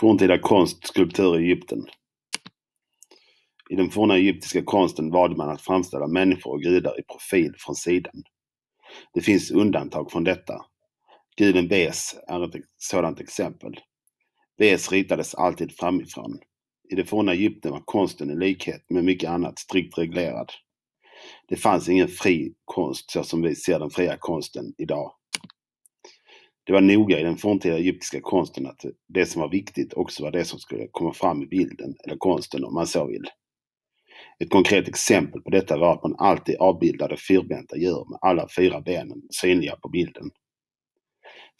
Forntida konst, skulptur i Egypten. I den forna egyptiska konsten valde man att framställa människor och gudar i profil från sidan. Det finns undantag från detta. Guden Bes är ett sådant exempel. Bes ritades alltid framifrån. I det forna Egypten var konsten i likhet med mycket annat strikt reglerad. Det fanns ingen fri konst så som vi ser den fria konsten idag. Det var noga i den forntida egyptiska konsten att det som var viktigt också var det som skulle komma fram i bilden eller konsten om man så vill. Ett konkret exempel på detta var att man alltid avbildade fyrbenta djur med alla fyra benen synliga på bilden.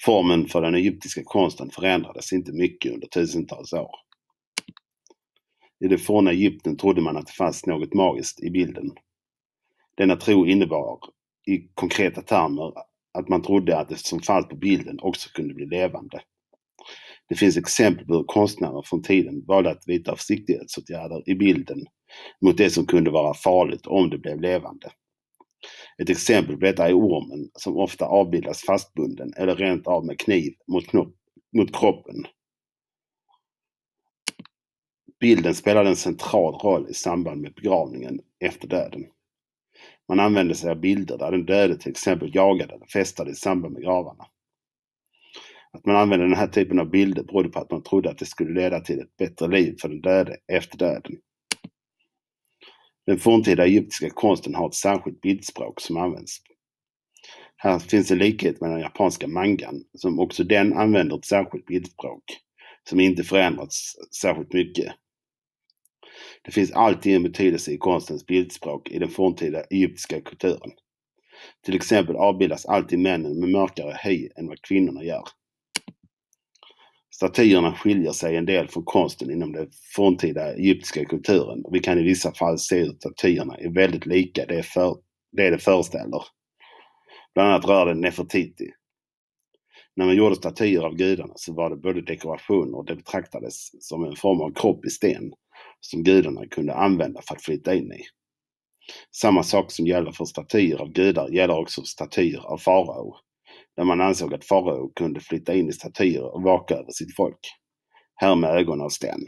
Formen för den egyptiska konsten förändrades inte mycket under tusentals år. I det forna Egypten trodde man att det fanns något magiskt i bilden. Denna tro innebar i konkreta termer att man trodde att det som fanns på bilden också kunde bli levande. Det finns exempel på hur konstnärer från tiden valde att vidta försiktighetsåtgärder i bilden mot det som kunde vara farligt om det blev levande. Ett exempel på detta är ormen som ofta avbildas fastbunden eller rent av med kniv mot, knopp, mot kroppen. Bilden spelade en central roll i samband med begravningen efter döden. Man använde sig av bilder där den döde till exempel jagade eller festade i samband med gravarna. Att man använde den här typen av bilder berodde på att man trodde att det skulle leda till ett bättre liv för den döde efter döden. Den forntida egyptiska konsten har ett särskilt bildspråk som används. Här finns en likhet med den japanska mangan, som också den använder ett särskilt bildspråk, som inte förändrats särskilt mycket. Det finns alltid en betydelse i konstens bildspråk i den forntida egyptiska kulturen. Till exempel avbildas alltid männen med mörkare hy än vad kvinnorna gör. Statyerna skiljer sig en del från konsten inom den forntida egyptiska kulturen och vi kan i vissa fall se hur statyerna är väldigt lika det, för, det det föreställer. Bland annat rör det Nefertiti. När man gjorde statyer av gudarna så var det både dekorationer och det betraktades som en form av kropp i sten som gudarna kunde använda för att flytta in i. Samma sak som gäller för statyer av gudar gäller också statyer av farao där man ansåg att farao kunde flytta in i statyer och vaka över sitt folk. Här med ögon av sten.